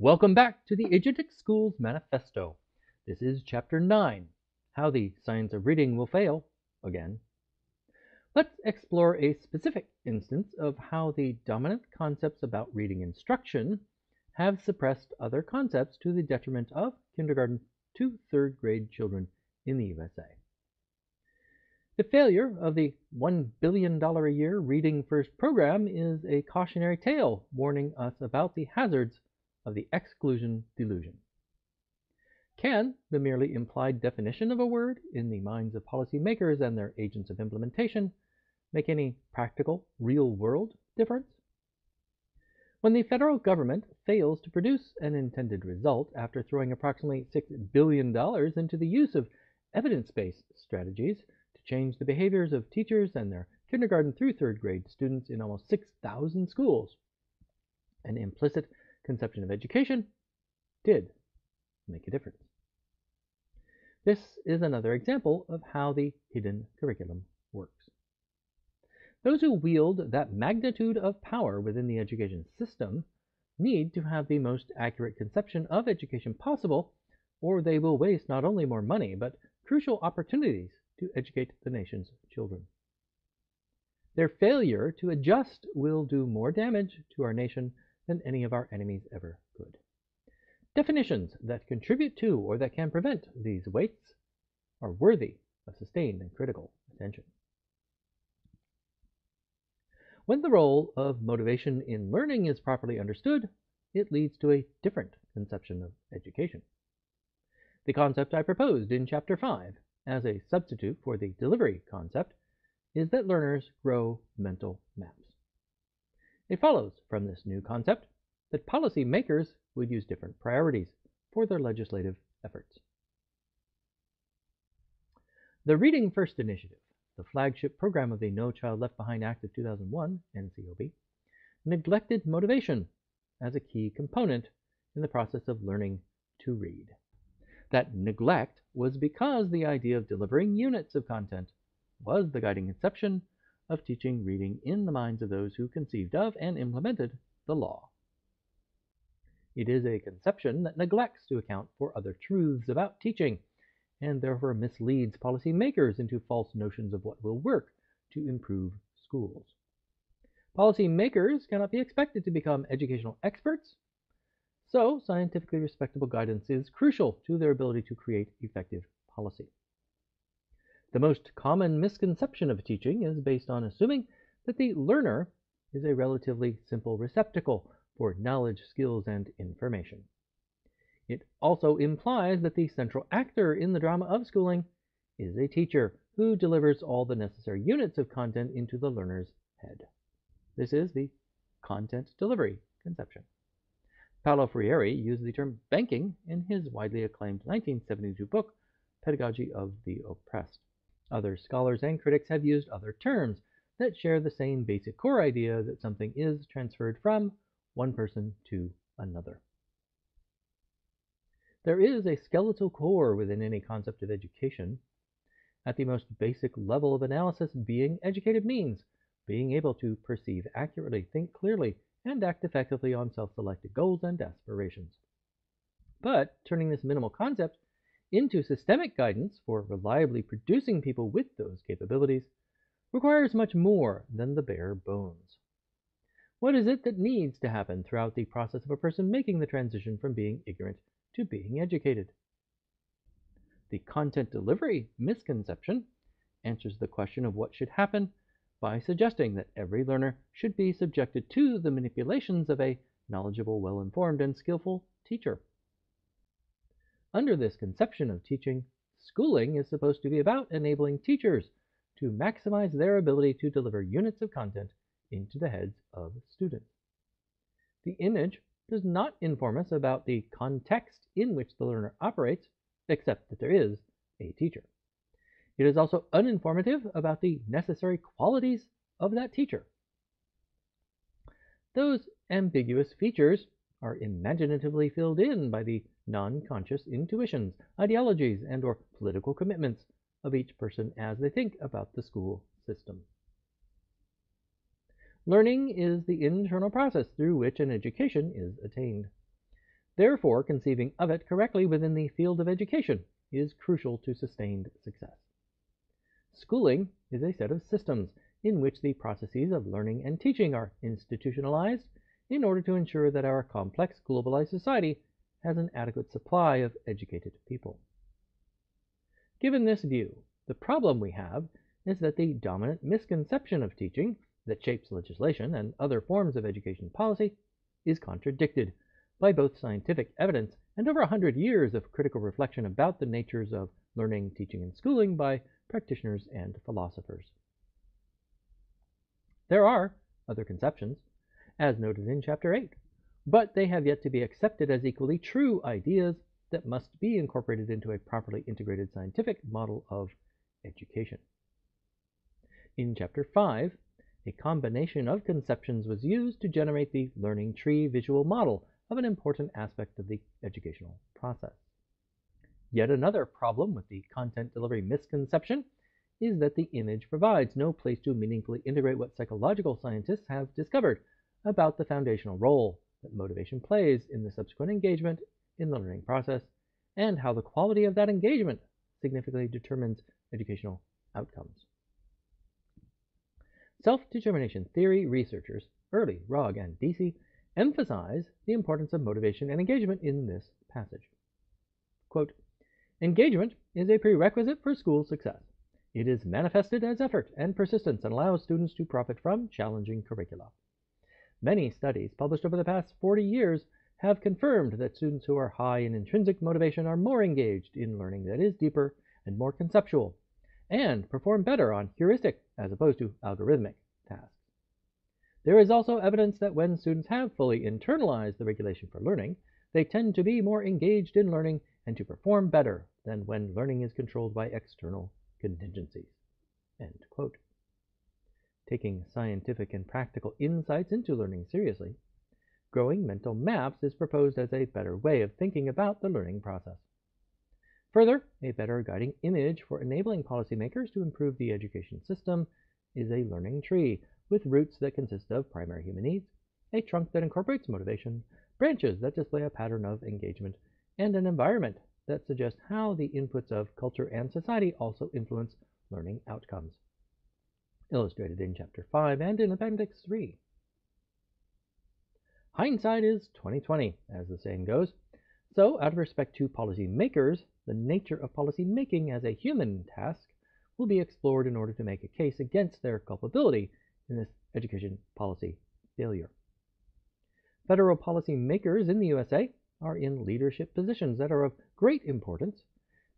Welcome back to the Agentic Schools Manifesto. This is Chapter 9 How the Science of Reading Will Fail Again. Let's explore a specific instance of how the dominant concepts about reading instruction have suppressed other concepts to the detriment of kindergarten to third grade children in the USA. The failure of the $1 billion a year Reading First program is a cautionary tale warning us about the hazards of the exclusion delusion. Can the merely implied definition of a word in the minds of policymakers and their agents of implementation make any practical, real world difference? When the federal government fails to produce an intended result after throwing approximately $6 billion into the use of evidence based strategies to change the behaviors of teachers and their kindergarten through third grade students in almost 6,000 schools, an implicit conception of education did make a difference. This is another example of how the hidden curriculum works. Those who wield that magnitude of power within the education system need to have the most accurate conception of education possible, or they will waste not only more money, but crucial opportunities to educate the nation's children. Their failure to adjust will do more damage to our nation than any of our enemies ever could. Definitions that contribute to or that can prevent these weights are worthy of sustained and critical attention. When the role of motivation in learning is properly understood, it leads to a different conception of education. The concept I proposed in Chapter 5 as a substitute for the delivery concept is that learners grow mental maps. It follows from this new concept that policy makers would use different priorities for their legislative efforts. The Reading First Initiative, the flagship program of the No Child Left Behind Act of 2001, NCLB, neglected motivation as a key component in the process of learning to read. That neglect was because the idea of delivering units of content was the guiding conception of teaching reading in the minds of those who conceived of and implemented the law. It is a conception that neglects to account for other truths about teaching, and therefore misleads policymakers into false notions of what will work to improve schools. Policymakers cannot be expected to become educational experts, so scientifically respectable guidance is crucial to their ability to create effective policy. The most common misconception of teaching is based on assuming that the learner is a relatively simple receptacle for knowledge, skills, and information. It also implies that the central actor in the drama of schooling is a teacher who delivers all the necessary units of content into the learner's head. This is the content delivery conception. Paulo Freire used the term banking in his widely acclaimed 1972 book, Pedagogy of the Oppressed. Other scholars and critics have used other terms that share the same basic core idea that something is transferred from one person to another. There is a skeletal core within any concept of education. At the most basic level of analysis, being educated means being able to perceive accurately, think clearly, and act effectively on self selected goals and aspirations. But turning this minimal concept into systemic guidance for reliably producing people with those capabilities requires much more than the bare bones. What is it that needs to happen throughout the process of a person making the transition from being ignorant to being educated? The content delivery misconception answers the question of what should happen by suggesting that every learner should be subjected to the manipulations of a knowledgeable, well informed, and skillful teacher. Under this conception of teaching, schooling is supposed to be about enabling teachers to maximize their ability to deliver units of content into the heads of students. The image does not inform us about the context in which the learner operates, except that there is a teacher. It is also uninformative about the necessary qualities of that teacher. Those ambiguous features are imaginatively filled in by the non-conscious intuitions, ideologies, and or political commitments of each person as they think about the school system. Learning is the internal process through which an education is attained. Therefore, conceiving of it correctly within the field of education is crucial to sustained success. Schooling is a set of systems in which the processes of learning and teaching are institutionalized in order to ensure that our complex globalized society has an adequate supply of educated people. Given this view, the problem we have is that the dominant misconception of teaching that shapes legislation and other forms of education policy is contradicted by both scientific evidence and over a hundred years of critical reflection about the natures of learning, teaching, and schooling by practitioners and philosophers. There are other conceptions, as noted in Chapter 8, but they have yet to be accepted as equally true ideas that must be incorporated into a properly integrated scientific model of education. In Chapter 5, a combination of conceptions was used to generate the learning tree visual model of an important aspect of the educational process. Yet another problem with the content delivery misconception is that the image provides no place to meaningfully integrate what psychological scientists have discovered about the foundational role that motivation plays in the subsequent engagement in the learning process and how the quality of that engagement significantly determines educational outcomes. Self-determination theory researchers Early, Rogge, and Deci emphasize the importance of motivation and engagement in this passage. Quote, Engagement is a prerequisite for school success. It is manifested as effort and persistence and allows students to profit from challenging curricula. Many studies published over the past 40 years have confirmed that students who are high in intrinsic motivation are more engaged in learning that is deeper and more conceptual, and perform better on heuristic as opposed to algorithmic tasks. There is also evidence that when students have fully internalized the regulation for learning, they tend to be more engaged in learning and to perform better than when learning is controlled by external contingencies. Taking scientific and practical insights into learning seriously, growing mental maps is proposed as a better way of thinking about the learning process. Further, a better guiding image for enabling policymakers to improve the education system is a learning tree with roots that consist of primary human needs, a trunk that incorporates motivation, branches that display a pattern of engagement, and an environment that suggests how the inputs of culture and society also influence learning outcomes. Illustrated in Chapter 5 and in Appendix 3. Hindsight is 2020, as the saying goes. So, out of respect to policy makers, the nature of policy making as a human task will be explored in order to make a case against their culpability in this education policy failure. Federal policy makers in the USA are in leadership positions that are of great importance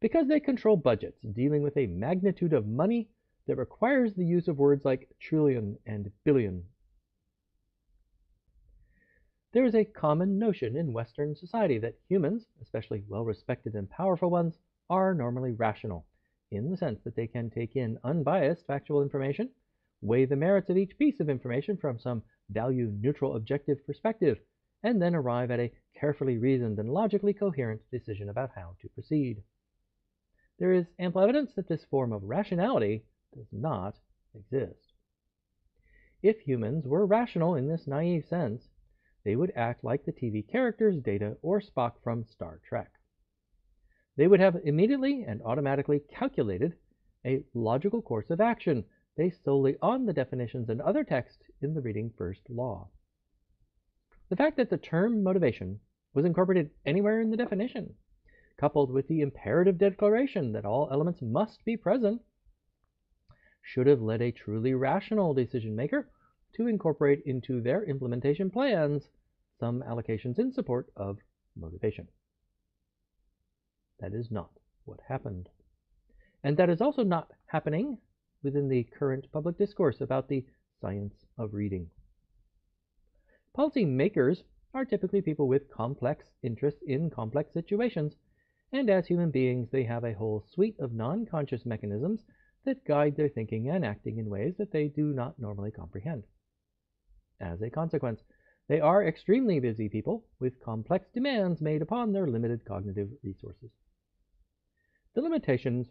because they control budgets dealing with a magnitude of money that requires the use of words like trillion and billion. There is a common notion in Western society that humans, especially well respected and powerful ones, are normally rational, in the sense that they can take in unbiased factual information weigh the merits of each piece of information from some value neutral objective perspective, and then arrive at a carefully reasoned and logically coherent decision about how to proceed. There is ample evidence that this form of rationality does not exist. If humans were rational in this naive sense, they would act like the TV characters Data or Spock from Star Trek. They would have immediately and automatically calculated a logical course of action based solely on the definitions and other text in the Reading First law. The fact that the term motivation was incorporated anywhere in the definition, coupled with the imperative declaration that all elements must be present, should have led a truly rational decision maker to incorporate into their implementation plans some allocations in support of motivation. That is not what happened. And that is also not happening within the current public discourse about the science of reading. Policy makers are typically people with complex interests in complex situations, and as human beings, they have a whole suite of non conscious mechanisms that guide their thinking and acting in ways that they do not normally comprehend. As a consequence, they are extremely busy people with complex demands made upon their limited cognitive resources. The limitations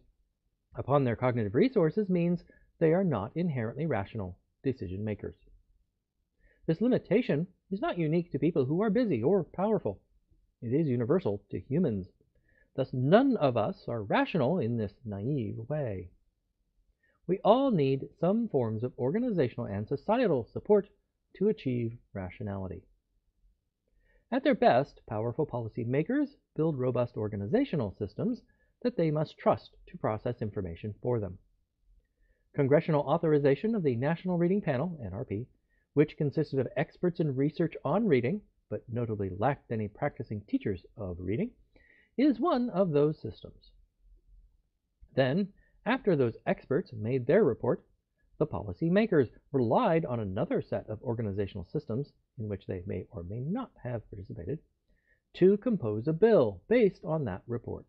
upon their cognitive resources means they are not inherently rational decision makers. This limitation is not unique to people who are busy or powerful. It is universal to humans. Thus, none of us are rational in this naive way. We all need some forms of organizational and societal support to achieve rationality. At their best, powerful policy makers build robust organizational systems that they must trust to process information for them. Congressional authorization of the National Reading Panel, NRP, which consisted of experts in research on reading, but notably lacked any practicing teachers of reading, is one of those systems. Then, after those experts made their report, the policy makers relied on another set of organizational systems, in which they may or may not have participated, to compose a bill based on that report.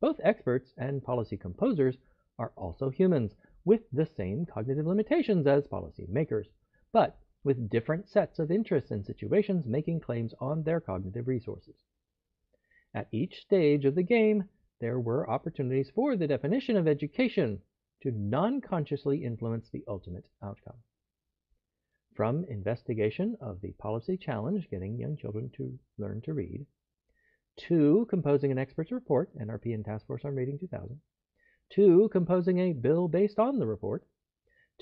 Both experts and policy composers are also humans with the same cognitive limitations as policy makers, but with different sets of interests and situations making claims on their cognitive resources. At each stage of the game, there were opportunities for the definition of education to non-consciously influence the ultimate outcome. From investigation of the policy challenge getting young children to learn to read, to composing an expert's report, NRP and Task Force on Reading 2000, to composing a bill based on the report,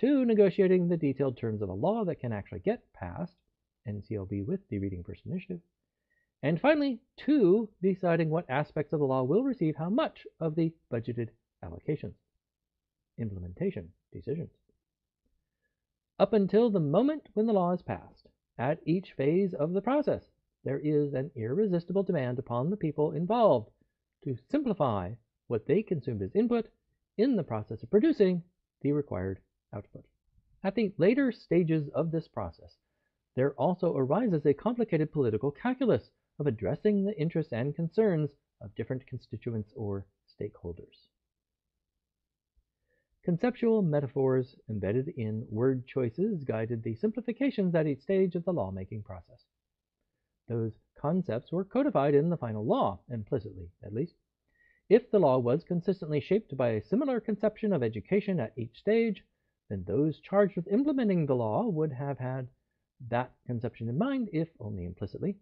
to negotiating the detailed terms of a law that can actually get passed, NCLB with the Reading First Initiative, and finally, two, deciding what aspects of the law will receive how much of the budgeted allocations. Implementation decisions. Up until the moment when the law is passed, at each phase of the process, there is an irresistible demand upon the people involved to simplify what they consumed as input in the process of producing the required output. At the later stages of this process, there also arises a complicated political calculus of addressing the interests and concerns of different constituents or stakeholders. Conceptual metaphors embedded in word choices guided the simplifications at each stage of the lawmaking process. Those concepts were codified in the final law, implicitly at least. If the law was consistently shaped by a similar conception of education at each stage, then those charged with implementing the law would have had that conception in mind, if only implicitly,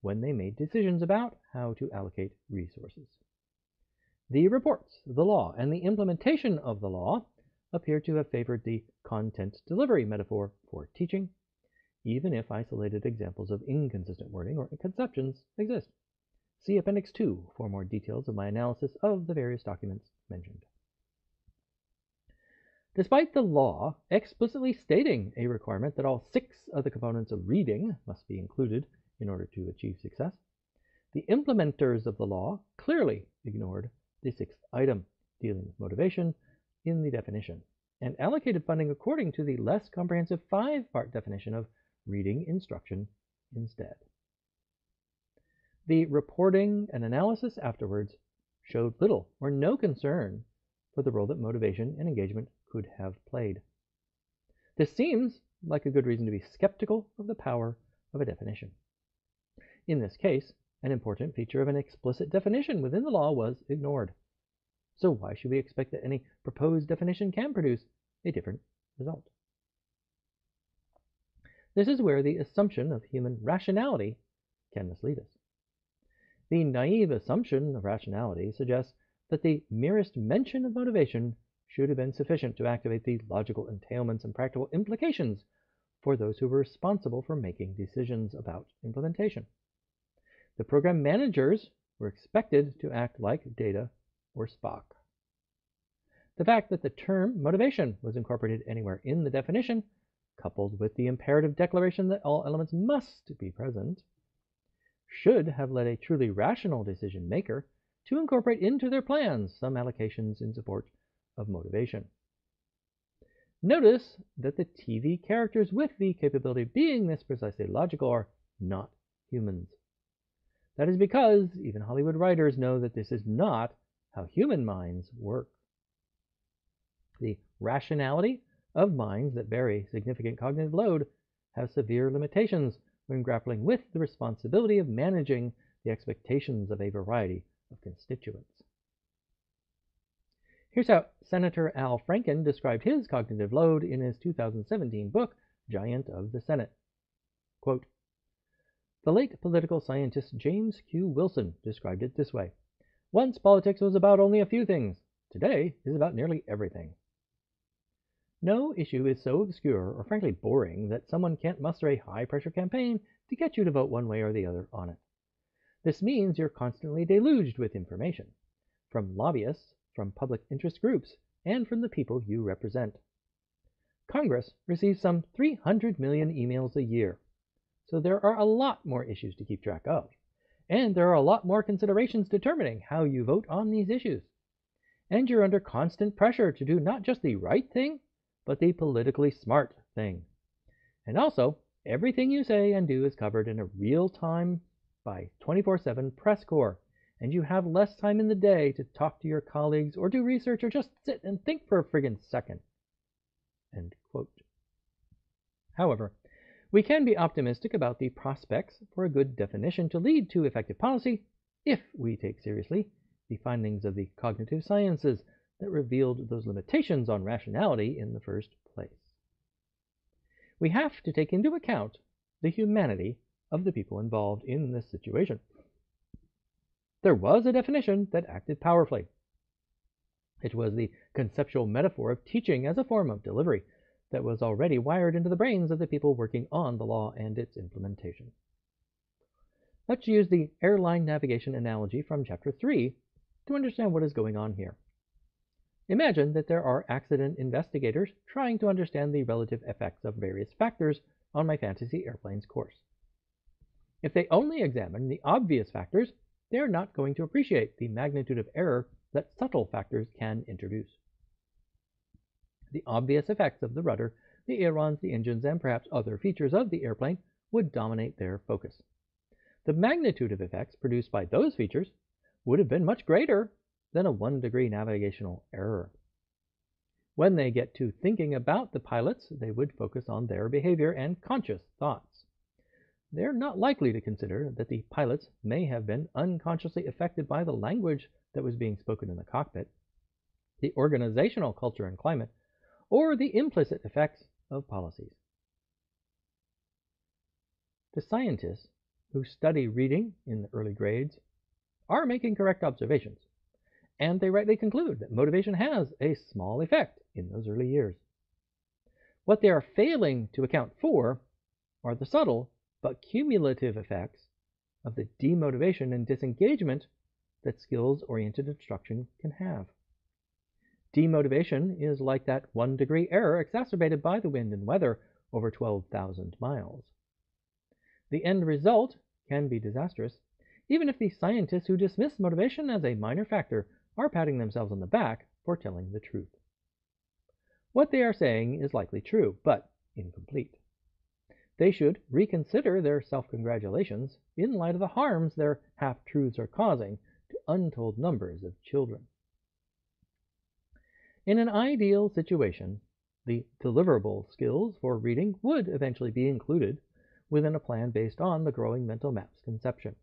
when they made decisions about how to allocate resources. The reports, the law, and the implementation of the law appear to have favored the content delivery metaphor for teaching, even if isolated examples of inconsistent wording or conceptions exist. See Appendix 2 for more details of my analysis of the various documents mentioned. Despite the law explicitly stating a requirement that all six of the components of reading must be included in order to achieve success, the implementers of the law clearly ignored the sixth item, dealing with motivation, in the definition, and allocated funding according to the less comprehensive five-part definition of reading instruction instead. The reporting and analysis afterwards showed little or no concern for the role that motivation and engagement could have played. This seems like a good reason to be skeptical of the power of a definition. In this case, an important feature of an explicit definition within the law was ignored. So why should we expect that any proposed definition can produce a different result? This is where the assumption of human rationality can mislead us. The naive assumption of rationality suggests that the merest mention of motivation should have been sufficient to activate the logical entailments and practical implications for those who were responsible for making decisions about implementation. The program managers were expected to act like Data or Spock. The fact that the term motivation was incorporated anywhere in the definition, coupled with the imperative declaration that all elements must be present, should have led a truly rational decision maker to incorporate into their plans some allocations in support of motivation. Notice that the TV characters with the capability of being this precisely logical are not humans. That is because even Hollywood writers know that this is not how human minds work. The rationality of minds that bear a significant cognitive load have severe limitations when grappling with the responsibility of managing the expectations of a variety of constituents. Here's how Senator Al Franken described his cognitive load in his 2017 book, Giant of the Senate. Quote, The late political scientist James Q. Wilson described it this way Once politics was about only a few things, today is about nearly everything. No issue is so obscure or frankly boring that someone can't muster a high pressure campaign to get you to vote one way or the other on it. This means you're constantly deluged with information from lobbyists, from public interest groups, and from the people you represent. Congress receives some 300 million emails a year, so there are a lot more issues to keep track of. And there are a lot more considerations determining how you vote on these issues. And you're under constant pressure to do not just the right thing, but the politically smart thing. And also, everything you say and do is covered in a real time by 24 7 press corps, and you have less time in the day to talk to your colleagues or do research or just sit and think for a friggin' second. However, we can be optimistic about the prospects for a good definition to lead to effective policy if we take seriously the findings of the cognitive sciences that revealed those limitations on rationality in the first place. We have to take into account the humanity of the people involved in this situation. There was a definition that acted powerfully. It was the conceptual metaphor of teaching as a form of delivery that was already wired into the brains of the people working on the law and its implementation. Let's use the airline navigation analogy from Chapter 3 to understand what is going on here. Imagine that there are accident investigators trying to understand the relative effects of various factors on my fantasy airplane's course. If they only examine the obvious factors, they are not going to appreciate the magnitude of error that subtle factors can introduce. The obvious effects of the rudder, the ailerons, the engines, and perhaps other features of the airplane would dominate their focus. The magnitude of effects produced by those features would have been much greater than a one degree navigational error. When they get to thinking about the pilots, they would focus on their behavior and conscious thoughts. They're not likely to consider that the pilots may have been unconsciously affected by the language that was being spoken in the cockpit, the organizational culture and climate, or the implicit effects of policies. The scientists who study reading in the early grades are making correct observations and they rightly conclude that motivation has a small effect in those early years. What they are failing to account for are the subtle but cumulative effects of the demotivation and disengagement that skills oriented instruction can have. Demotivation is like that one degree error exacerbated by the wind and weather over 12,000 miles. The end result can be disastrous, even if the scientists who dismiss motivation as a minor factor are patting themselves on the back for telling the truth. What they are saying is likely true, but incomplete. They should reconsider their self congratulations in light of the harms their half truths are causing to untold numbers of children. In an ideal situation, the deliverable skills for reading would eventually be included within a plan based on the growing mental maps conception,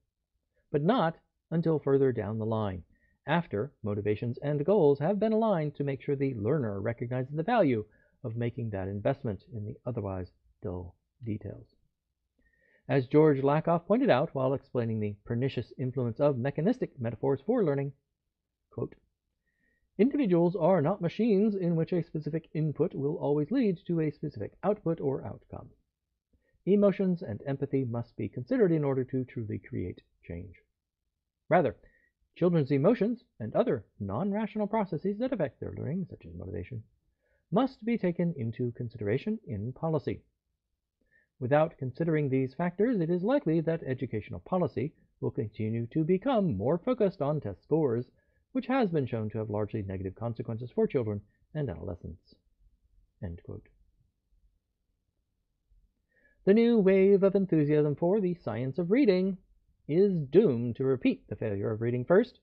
but not until further down the line after motivations and goals have been aligned to make sure the learner recognizes the value of making that investment in the otherwise dull details. As George Lakoff pointed out while explaining the pernicious influence of mechanistic metaphors for learning, quote, Individuals are not machines in which a specific input will always lead to a specific output or outcome. Emotions and empathy must be considered in order to truly create change. Rather, Children's emotions and other non-rational processes that affect their learning, such as motivation, must be taken into consideration in policy. Without considering these factors, it is likely that educational policy will continue to become more focused on test scores, which has been shown to have largely negative consequences for children and adolescents. The new wave of enthusiasm for the science of reading is doomed to repeat the failure of reading first,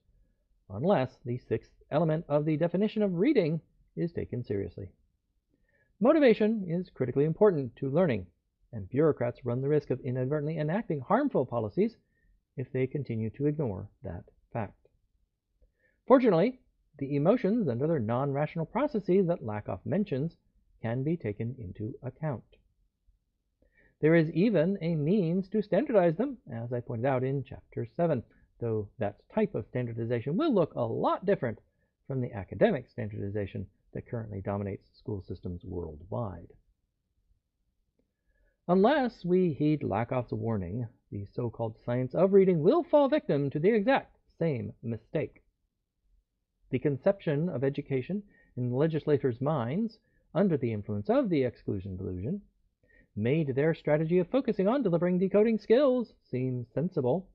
unless the sixth element of the definition of reading is taken seriously. Motivation is critically important to learning, and bureaucrats run the risk of inadvertently enacting harmful policies if they continue to ignore that fact. Fortunately, the emotions and other non-rational processes that Lakoff mentions can be taken into account. There is even a means to standardize them, as I pointed out in Chapter 7, though that type of standardization will look a lot different from the academic standardization that currently dominates school systems worldwide. Unless we heed Lakoff's warning, the so-called science of reading will fall victim to the exact same mistake. The conception of education in legislators' minds under the influence of the exclusion delusion made their strategy of focusing on delivering decoding skills seem sensible,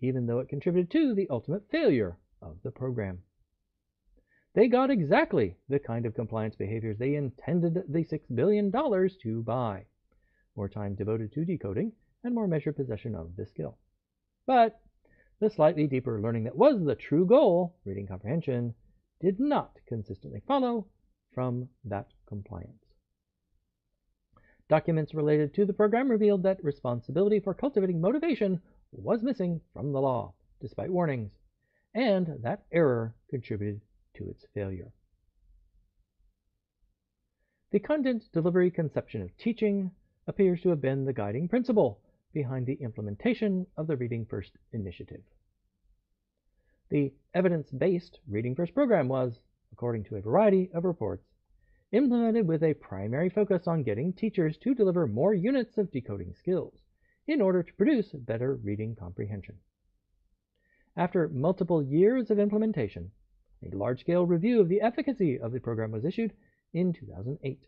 even though it contributed to the ultimate failure of the program. They got exactly the kind of compliance behaviors they intended the $6 billion to buy more time devoted to decoding and more measured possession of the skill. But the slightly deeper learning that was the true goal, reading comprehension, did not consistently follow from that compliance. Documents related to the program revealed that responsibility for cultivating motivation was missing from the law, despite warnings, and that error contributed to its failure. The content delivery conception of teaching appears to have been the guiding principle behind the implementation of the Reading First initiative. The evidence based Reading First program was, according to a variety of reports, implemented with a primary focus on getting teachers to deliver more units of decoding skills in order to produce better reading comprehension. After multiple years of implementation, a large-scale review of the efficacy of the program was issued in 2008.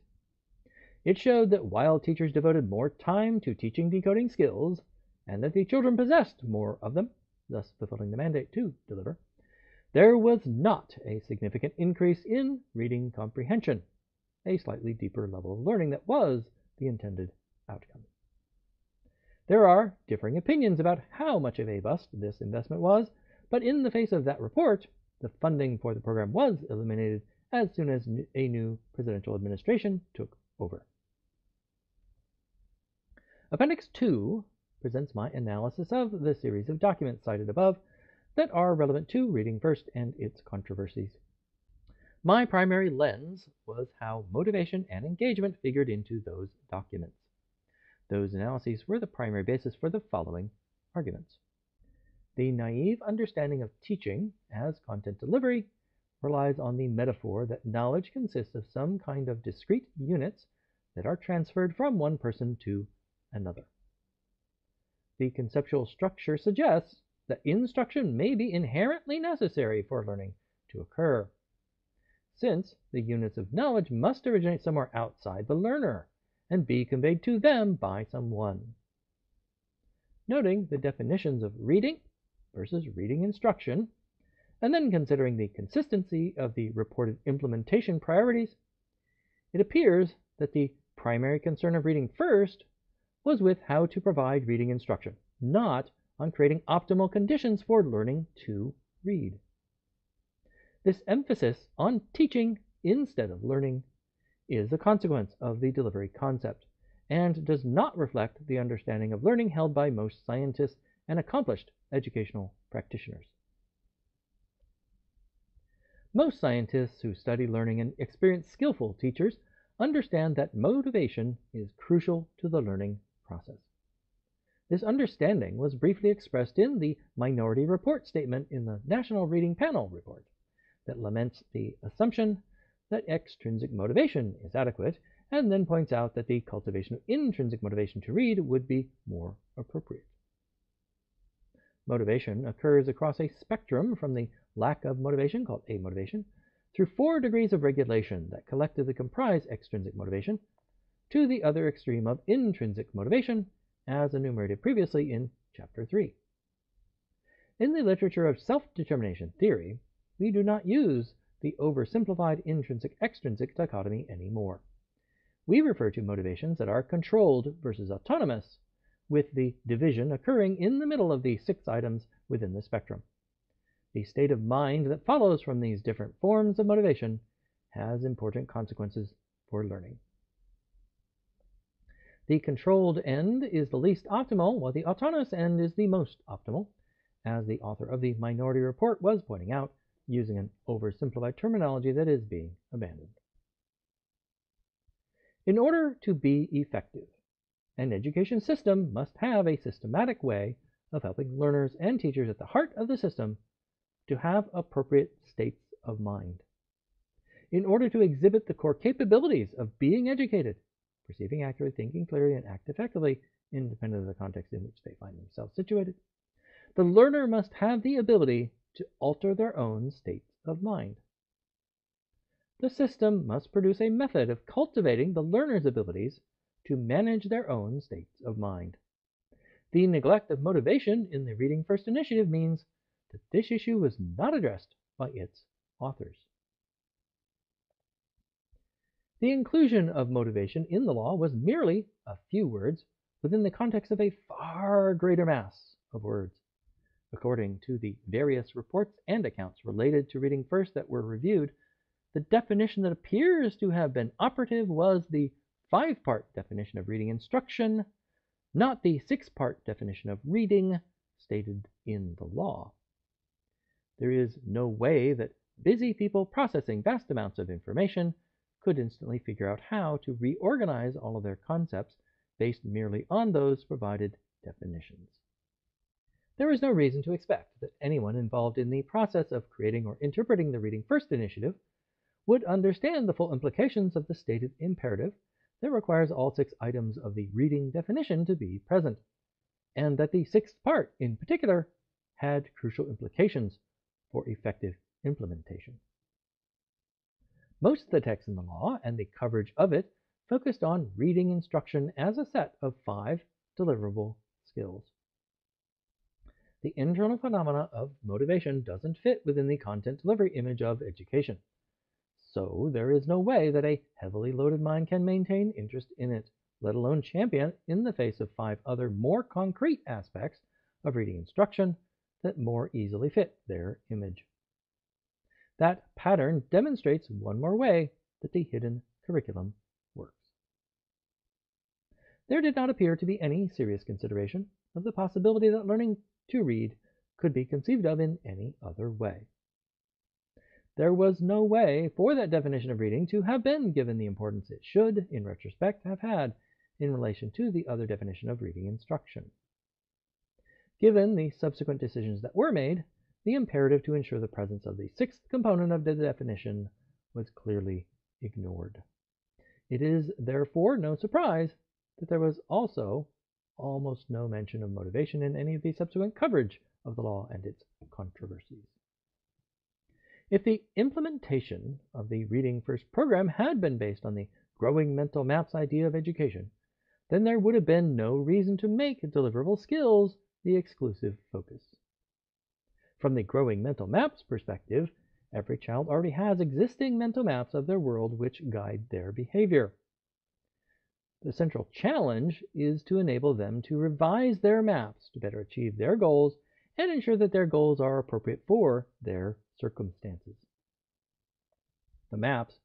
It showed that while teachers devoted more time to teaching decoding skills, and that the children possessed more of them, thus fulfilling the mandate to deliver, there was not a significant increase in reading comprehension a slightly deeper level of learning that was the intended outcome. There are differing opinions about how much of a bust this investment was, but in the face of that report, the funding for the program was eliminated as soon as a new presidential administration took over. Appendix 2 presents my analysis of the series of documents cited above that are relevant to Reading First and its controversies. My primary lens was how motivation and engagement figured into those documents. Those analyses were the primary basis for the following arguments. The naive understanding of teaching as content delivery relies on the metaphor that knowledge consists of some kind of discrete units that are transferred from one person to another. The conceptual structure suggests that instruction may be inherently necessary for learning to occur since the units of knowledge must originate somewhere outside the learner and be conveyed to them by someone. Noting the definitions of reading versus reading instruction, and then considering the consistency of the reported implementation priorities, it appears that the primary concern of reading first was with how to provide reading instruction, not on creating optimal conditions for learning to read. This emphasis on teaching instead of learning is a consequence of the delivery concept and does not reflect the understanding of learning held by most scientists and accomplished educational practitioners. Most scientists who study learning and experience skillful teachers understand that motivation is crucial to the learning process. This understanding was briefly expressed in the Minority Report statement in the National Reading Panel report that laments the assumption that extrinsic motivation is adequate, and then points out that the cultivation of intrinsic motivation to read would be more appropriate. Motivation occurs across a spectrum from the lack of motivation, called amotivation, through four degrees of regulation that collectively comprise extrinsic motivation, to the other extreme of intrinsic motivation, as enumerated previously in Chapter 3. In the literature of self-determination theory, we do not use the oversimplified intrinsic-extrinsic dichotomy anymore. We refer to motivations that are controlled versus autonomous, with the division occurring in the middle of the six items within the spectrum. The state of mind that follows from these different forms of motivation has important consequences for learning. The controlled end is the least optimal, while the autonomous end is the most optimal, as the author of the Minority Report was pointing out using an oversimplified terminology that is being abandoned. In order to be effective, An education system must have a systematic way of helping learners and teachers at the heart of the system to have appropriate states of mind. In order to exhibit the core capabilities of being educated, perceiving accurately, thinking clearly, and act effectively, independent of the context in which they find themselves situated, the learner must have the ability to alter their own states of mind. The system must produce a method of cultivating the learner's abilities to manage their own states of mind. The neglect of motivation in the Reading First initiative means that this issue was not addressed by its authors. The inclusion of motivation in the law was merely a few words within the context of a far greater mass of words. According to the various reports and accounts related to Reading First that were reviewed, the definition that appears to have been operative was the five part definition of reading instruction, not the six part definition of reading stated in the law. There is no way that busy people processing vast amounts of information could instantly figure out how to reorganize all of their concepts based merely on those provided definitions. There is no reason to expect that anyone involved in the process of creating or interpreting the Reading First initiative would understand the full implications of the stated imperative that requires all six items of the reading definition to be present, and that the sixth part, in particular, had crucial implications for effective implementation. Most of the text in the law and the coverage of it focused on reading instruction as a set of five deliverable skills. The internal phenomena of motivation doesn't fit within the content delivery image of education. So there is no way that a heavily loaded mind can maintain interest in it, let alone champion in the face of five other more concrete aspects of reading instruction that more easily fit their image. That pattern demonstrates one more way that the hidden curriculum works. There did not appear to be any serious consideration of the possibility that learning to read could be conceived of in any other way. There was no way for that definition of reading to have been given the importance it should, in retrospect, have had in relation to the other definition of reading instruction. Given the subsequent decisions that were made, the imperative to ensure the presence of the sixth component of the definition was clearly ignored. It is therefore no surprise that there was also almost no mention of motivation in any of the subsequent coverage of the law and its controversies. If the implementation of the Reading First program had been based on the growing mental maps idea of education, then there would have been no reason to make deliverable skills the exclusive focus. From the growing mental maps perspective, every child already has existing mental maps of their world which guide their behavior. The central challenge is to enable them to revise their maps to better achieve their goals and ensure that their goals are appropriate for their circumstances. The maps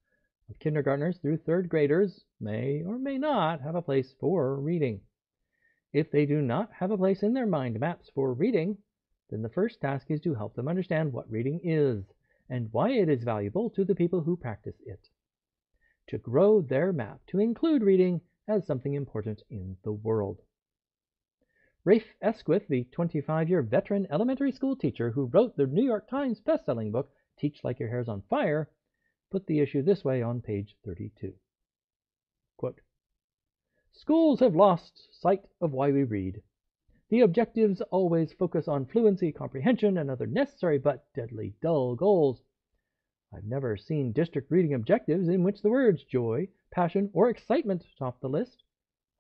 of kindergartners through third graders may or may not have a place for reading. If they do not have a place in their mind maps for reading, then the first task is to help them understand what reading is and why it is valuable to the people who practice it. To grow their map to include reading as something important in the world. Rafe Esquith, the 25 year veteran elementary school teacher who wrote the New York Times best-selling book Teach Like Your Hair's on Fire, put the issue this way on page 32. Quote, Schools have lost sight of why we read. The objectives always focus on fluency, comprehension, and other necessary but deadly dull goals. I've never seen district reading objectives in which the words joy, passion, or excitement top the list.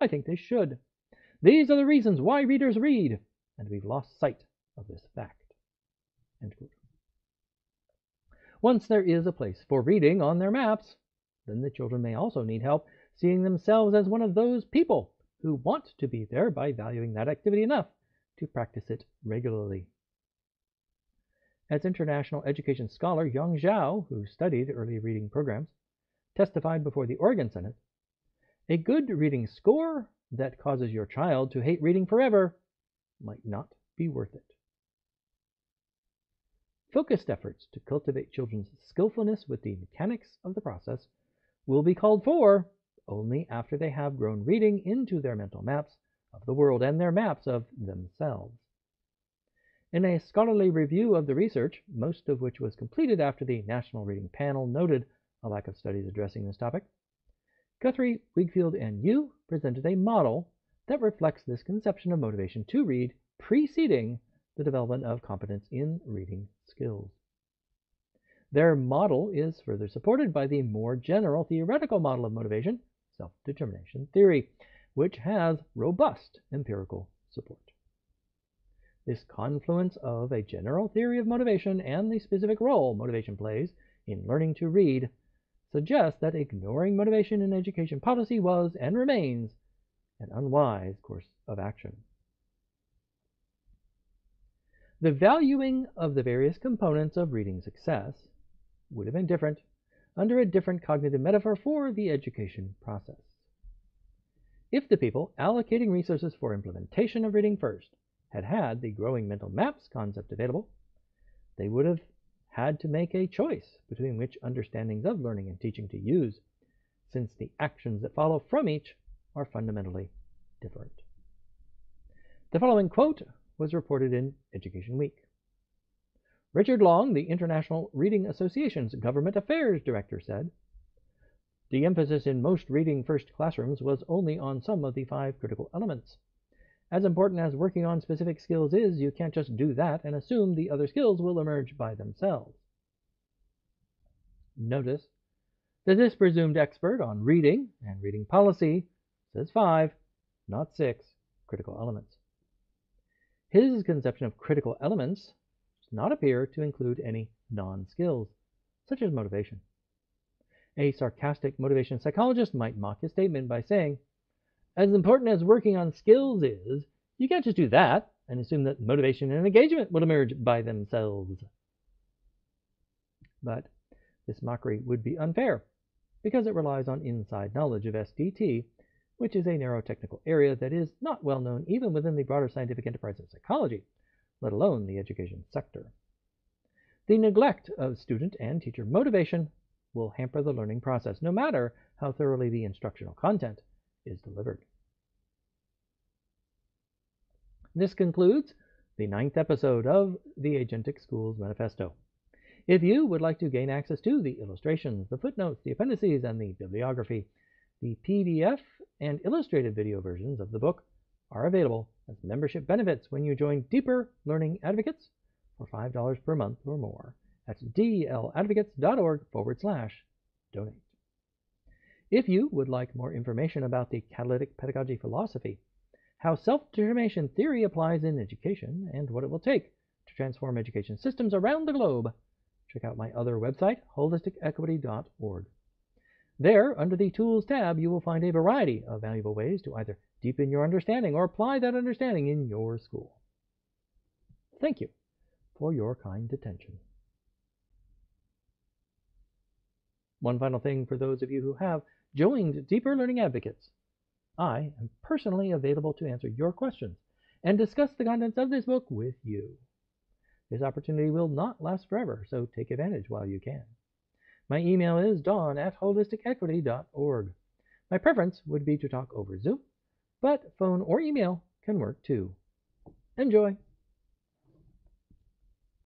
I think they should. These are the reasons why readers read, and we've lost sight of this fact. Once there is a place for reading on their maps, then the children may also need help seeing themselves as one of those people who want to be there by valuing that activity enough to practice it regularly. As international education scholar Yong Zhao, who studied early reading programs, testified before the Oregon Senate, a good reading score that causes your child to hate reading forever might not be worth it. Focused efforts to cultivate children's skillfulness with the mechanics of the process will be called for only after they have grown reading into their mental maps of the world and their maps of themselves. In a scholarly review of the research, most of which was completed after the National Reading Panel noted a lack of studies addressing this topic, Guthrie, Wigfield, and You presented a model that reflects this conception of motivation to read preceding the development of competence in reading skills. Their model is further supported by the more general theoretical model of motivation, self-determination theory, which has robust empirical support. This confluence of a general theory of motivation and the specific role motivation plays in learning to read suggests that ignoring motivation in education policy was and remains an unwise course of action. The valuing of the various components of reading success would have been different under a different cognitive metaphor for the education process. If the people allocating resources for implementation of reading first had had the growing mental maps concept available, they would have had to make a choice between which understandings of learning and teaching to use, since the actions that follow from each are fundamentally different. The following quote was reported in Education Week. Richard Long, the International Reading Association's Government Affairs Director, said, The emphasis in most reading first classrooms was only on some of the five critical elements. As important as working on specific skills is, you can't just do that and assume the other skills will emerge by themselves. Notice that this presumed expert on reading and reading policy says five, not six, critical elements. His conception of critical elements does not appear to include any non-skills, such as motivation. A sarcastic motivation psychologist might mock his statement by saying, as important as working on skills is, you can't just do that and assume that motivation and engagement will emerge by themselves. But this mockery would be unfair because it relies on inside knowledge of SDT, which is a narrow technical area that is not well known even within the broader scientific enterprise of psychology, let alone the education sector. The neglect of student and teacher motivation will hamper the learning process, no matter how thoroughly the instructional content is delivered. This concludes the ninth episode of the Agentic Schools Manifesto. If you would like to gain access to the illustrations, the footnotes, the appendices, and the bibliography, the PDF and illustrated video versions of the book are available as membership benefits when you join Deeper Learning Advocates for $5 per month or more. That's dladvocates.org forward slash donate. If you would like more information about the catalytic pedagogy philosophy, how self-determination theory applies in education, and what it will take to transform education systems around the globe, check out my other website, holisticequity.org. There, under the Tools tab, you will find a variety of valuable ways to either deepen your understanding or apply that understanding in your school. Thank you for your kind attention. One final thing for those of you who have joined Deeper Learning Advocates. I am personally available to answer your questions and discuss the contents of this book with you. This opportunity will not last forever, so take advantage while you can. My email is don at holisticequity.org. My preference would be to talk over Zoom, but phone or email can work too. Enjoy!